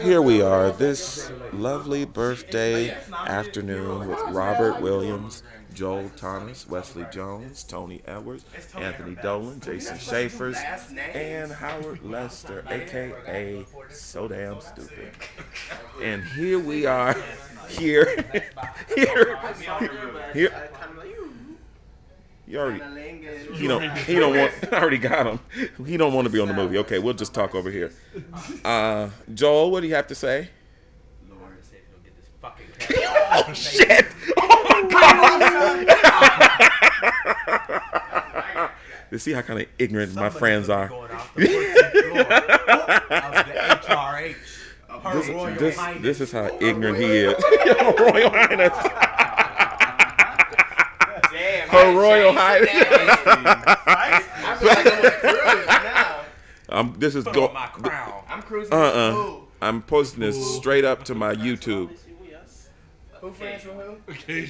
Here we are, this lovely birthday afternoon with Robert Williams, Joel Thomas, Wesley Jones, Tony Edwards, Anthony Dolan, Jason Schaefer's, and Howard Lester, aka So Damn Stupid. And here we are, here, here, here. You already, he don't, he don't want. I already got him. He don't want to be on the movie. Okay, we'll just talk over here. Uh, Joel, what do you have to say? oh shit! Oh my god! you see how kind of ignorant my friends are. this, this, this is how ignorant he is. Royal Highness. Her Royal Highness. I feel like I'm cruise now. I'm, this is go. I'm cruising. Uh uh. I'm posting this straight up to my YouTube. Who friends with who?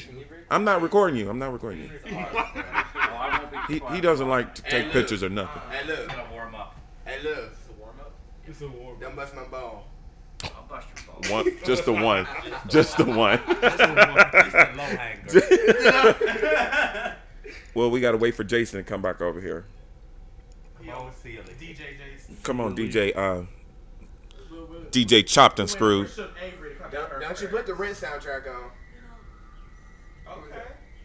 I'm not recording you. I'm not recording you. he, he doesn't like to take pictures or nothing. Hey look. warm up. Hey look. It's a warm up. It's a warm up. Don't bust my ball. I'll bust your ball. One, just the one. Just the one. Just the one. Well, we gotta wait for Jason to come back over here. DJ Jason. Come on, DJ. Uh, DJ chopped and screwed. Don't, don't you put the Rent soundtrack on? Okay.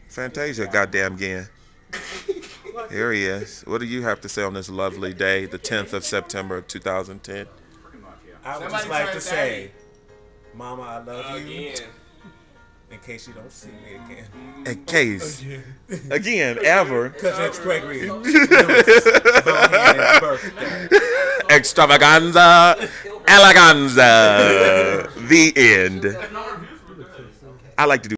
Fantasia, goddamn again. Here he is. What do you have to say on this lovely day, the 10th of September, 2010? I would just like to say, Mama, I love you. In case you don't see me again. In case. Again, again ever. Because it's Gregory. Extravaganza, eleganza. the end. I like to do